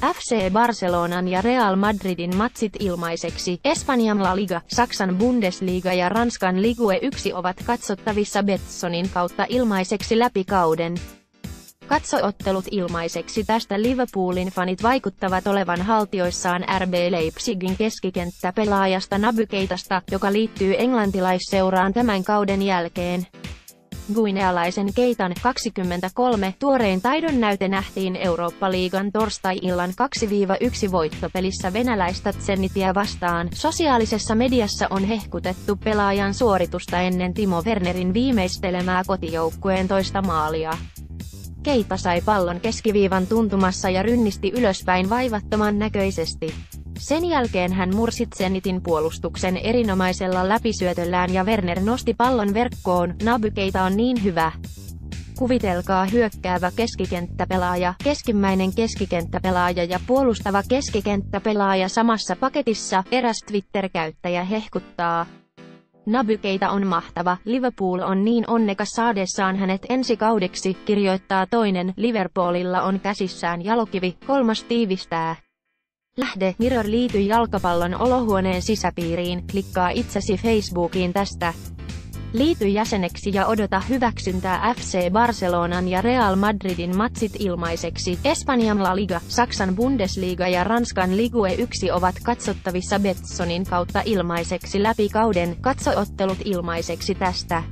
FC Barcelonan ja Real Madridin matsit ilmaiseksi. Espanjan La Liga, Saksan Bundesliga ja Ranskan Ligue 1 ovat katsottavissa Betsonin kautta ilmaiseksi läpi kauden. Katsoottelut ilmaiseksi tästä Liverpoolin fanit vaikuttavat olevan haltioissaan RB Leipzigin keskikenttäpelaajasta Naby Keitasta, joka liittyy englantilaisseuraan tämän kauden jälkeen. Guinealaisen Keitan 23 tuorein taidon näyte nähtiin Eurooppa-liigan torstai-illan 2-1 voittopelissä venäläistä Zenitia vastaan. Sosiaalisessa mediassa on hehkutettu pelaajan suoritusta ennen Timo Wernerin viimeistelemää kotijoukkueen toista maalia. Keita sai pallon keskiviivan tuntumassa ja rynnisti ylöspäin vaivattoman näköisesti. Sen jälkeen hän mursi Zenitin puolustuksen erinomaisella läpisyötöllään ja Werner nosti pallon verkkoon, Naby Keita on niin hyvä. Kuvitelkaa hyökkäävä keskikenttäpelaaja, keskimmäinen keskikenttäpelaaja ja puolustava keskikenttäpelaaja samassa paketissa, eräs Twitter-käyttäjä hehkuttaa. Naby Keita on mahtava, Liverpool on niin onnekas saadessaan hänet ensi kaudeksi, kirjoittaa toinen, Liverpoolilla on käsissään jalokivi, kolmas tiivistää. Lähde, Mirror liity jalkapallon olohuoneen sisäpiiriin, klikkaa itsesi Facebookiin tästä. Liity jäseneksi ja odota hyväksyntää FC Barcelonan ja Real Madridin matsit ilmaiseksi. Espanjan La Liga, Saksan Bundesliga ja Ranskan Ligue 1 ovat katsottavissa Betsonin kautta ilmaiseksi läpi kauden. Katsoottelut ilmaiseksi tästä.